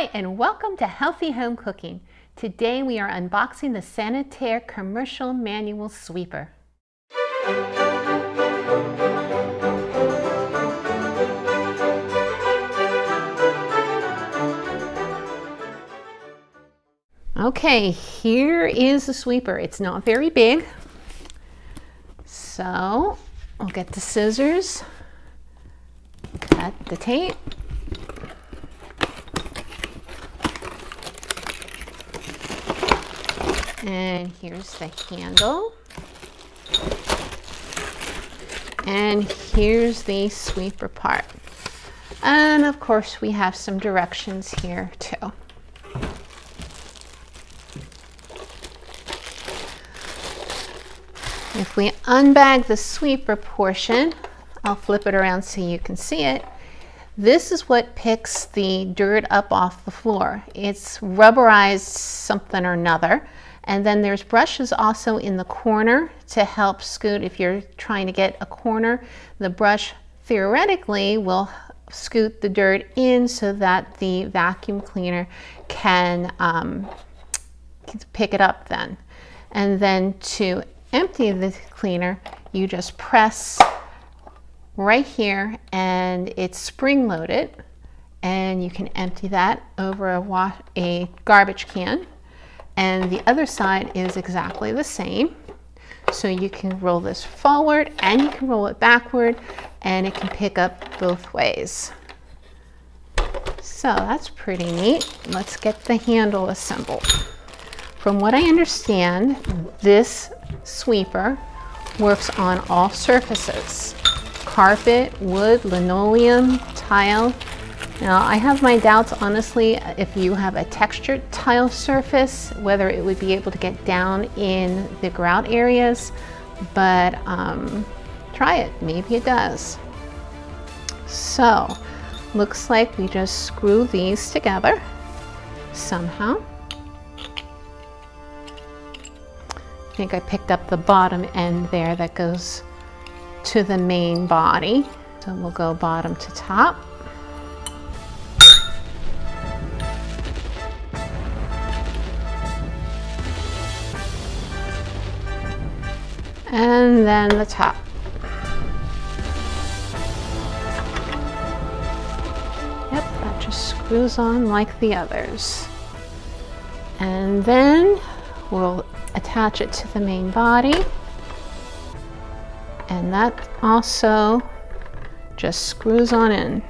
and welcome to Healthy Home Cooking. Today we are unboxing the Sanitaire Commercial Manual Sweeper. Okay, here is the sweeper. It's not very big. So I'll get the scissors, cut the tape, And here's the handle. And here's the sweeper part. And of course we have some directions here too. If we unbag the sweeper portion, I'll flip it around so you can see it. This is what picks the dirt up off the floor. It's rubberized something or another. And then there's brushes also in the corner to help scoot if you're trying to get a corner. The brush theoretically will scoot the dirt in so that the vacuum cleaner can um, pick it up then. And then to empty the cleaner, you just press right here and it's spring loaded and you can empty that over a, a garbage can and the other side is exactly the same. So you can roll this forward and you can roll it backward and it can pick up both ways. So that's pretty neat. Let's get the handle assembled. From what I understand, this sweeper works on all surfaces. Carpet, wood, linoleum, tile, now I have my doubts honestly if you have a textured tile surface whether it would be able to get down in the grout areas but um, try it maybe it does. So looks like we just screw these together somehow. I think I picked up the bottom end there that goes to the main body. So we'll go bottom to top. And then the top. Yep, that just screws on like the others. And then we'll attach it to the main body. And that also just screws on in.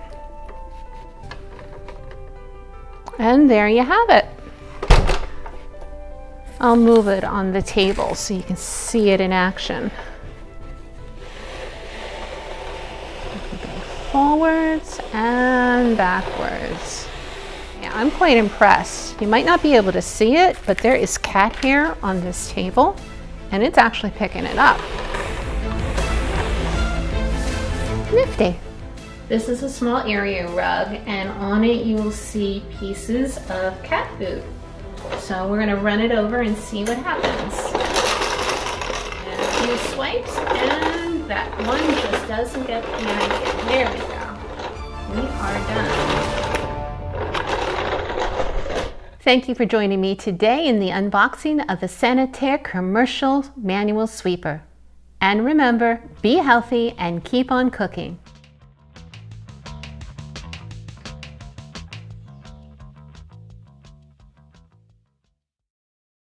And there you have it. I'll move it on the table so you can see it in action. Forwards and backwards. Yeah, I'm quite impressed. You might not be able to see it, but there is cat hair on this table and it's actually picking it up. Nifty. This is a small area rug and on it you will see pieces of cat food. So we're gonna run it over and see what happens. And a few swipes and that one just doesn't get the idea. There we go. We are done. Thank you for joining me today in the unboxing of the Sanitaire Commercial Manual Sweeper. And remember, be healthy and keep on cooking.